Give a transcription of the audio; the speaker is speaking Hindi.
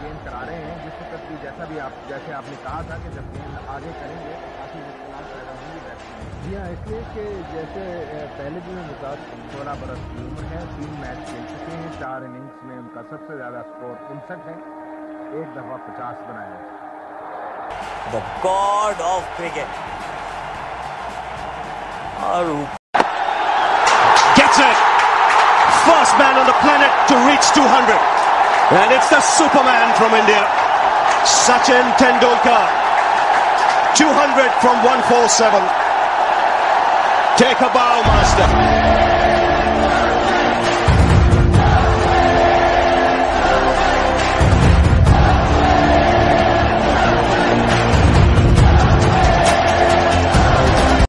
गेंद करा रहे हैं जिस वक्त भी जैसा भी आप जैसे आपने कहा था कि जब गेंद आगे करेंगे तो काफ़ी मुश्किल पैदा होंगी जी हाँ इसलिए कि जैसे पहले भी मुताद सोलह बरस की उम्र है तीन मैच खेल चुके हैं चार इनिंग्स में उनका सबसे ज़्यादा स्कोर उनसठ है एक दफ़ा पचास बनाया है द गॉड ऑफ़ क्रिकेट और Gets it! First man on the planet to reach 200. And it's the Superman from India, Sachin Tendulkar. 200 from 147. Take a bow, master.